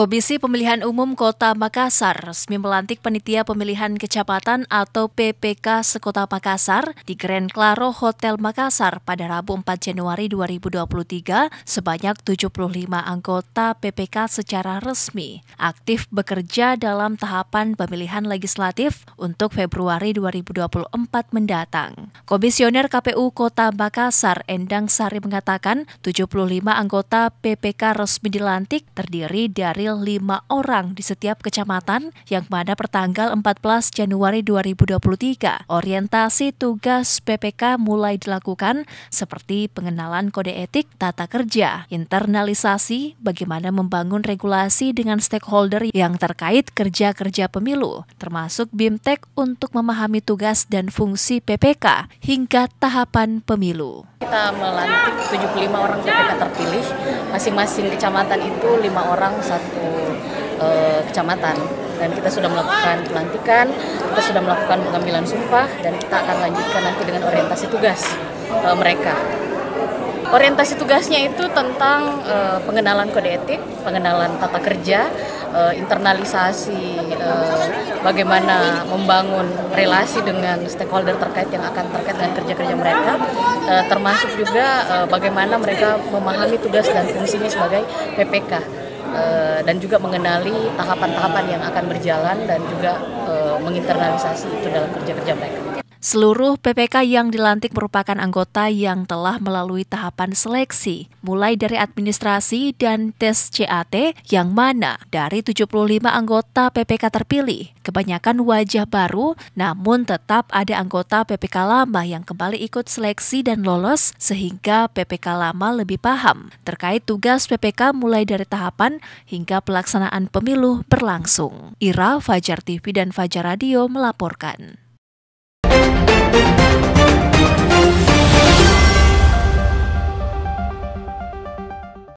Komisi Pemilihan Umum Kota Makassar resmi melantik penitia pemilihan kecamatan atau PPK Sekota Makassar di Grand Claro Hotel Makassar pada Rabu 4 Januari 2023 sebanyak 75 anggota PPK secara resmi aktif bekerja dalam tahapan pemilihan legislatif untuk Februari 2024 mendatang. Komisioner KPU Kota Makassar Endang Sari mengatakan 75 anggota PPK resmi dilantik terdiri dari dari lima orang di setiap kecamatan yang pada pertanggal 14 Januari 2023 orientasi tugas PPK mulai dilakukan seperti pengenalan kode etik tata kerja, internalisasi, bagaimana membangun regulasi dengan stakeholder yang terkait kerja-kerja pemilu, termasuk BIMTEK untuk memahami tugas dan fungsi PPK hingga tahapan pemilu. Kita melantik 75 orang PPK terpilih, masing-masing kecamatan itu lima orang satu uh, kecamatan dan kita sudah melakukan pelantikan, kita sudah melakukan pengambilan sumpah dan kita akan lanjutkan nanti dengan orientasi tugas uh, mereka. Orientasi tugasnya itu tentang uh, pengenalan kode etik, pengenalan tata kerja, uh, internalisasi uh, bagaimana membangun relasi dengan stakeholder terkait yang akan terkait dengan kerja-kerja mereka, uh, termasuk juga uh, bagaimana mereka memahami tugas dan fungsinya sebagai PPK. Uh, dan juga mengenali tahapan-tahapan yang akan berjalan dan juga uh, menginternalisasi itu dalam kerja-kerja mereka. Seluruh PPK yang dilantik merupakan anggota yang telah melalui tahapan seleksi, mulai dari administrasi dan tes CAT yang mana dari 75 anggota PPK terpilih, kebanyakan wajah baru, namun tetap ada anggota PPK lama yang kembali ikut seleksi dan lolos sehingga PPK lama lebih paham terkait tugas PPK mulai dari tahapan hingga pelaksanaan pemilu berlangsung. Ira, Fajar TV dan Fajar Radio melaporkan.